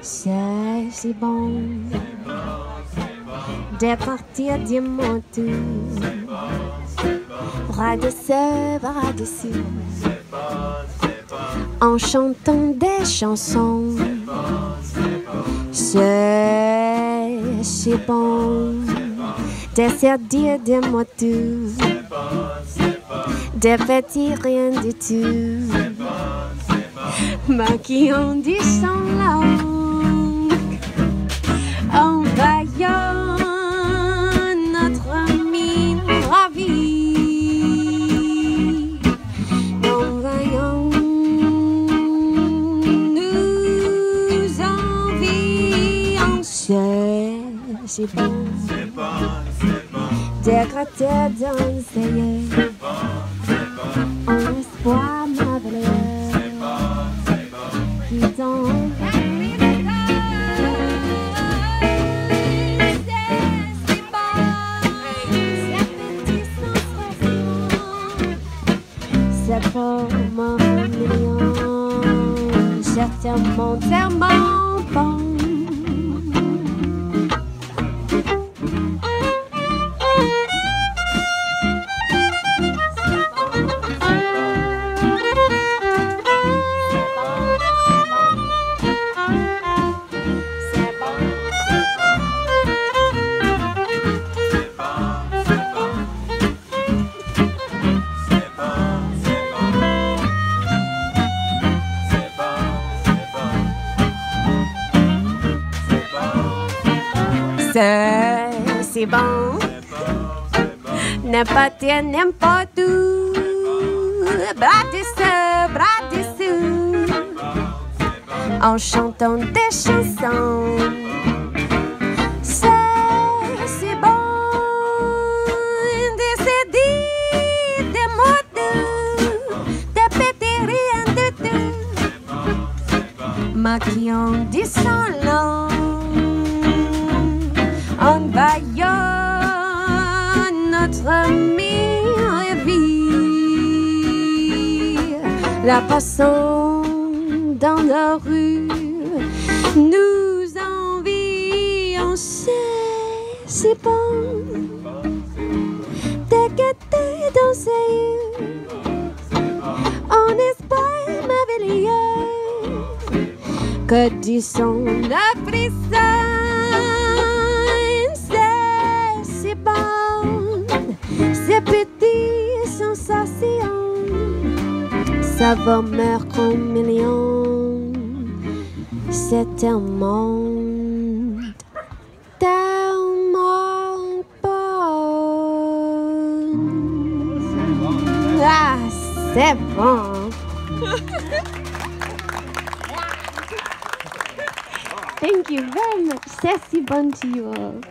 C'est si bon de partir du monde bras dessus, bras dessus, en chantant des chansons. C'est bon de se dire des mots doux, de petit rien du tout, maquillant du sang langue, si bon de gratter dans ses yeux, en espoir merveilleux. Qui tombe. C'est pour mon million, c'est tellement, tellement bon. C'est bon, n'importe n'importe où, bras dessus, bras dessous, en chantant des chansons. C'est bon. De se dire des mots de péter rien du tout, maquillant du sang meilleure vie. La passant dans la rue, nous envions, c'est si bon de guetter dans ses yeux. En espoir merveilleux que du son la frissonne, ça va mettre en millions, c'est un monde tellement bon. Ah, c'est bon. Thank you very much. Si bon to you all.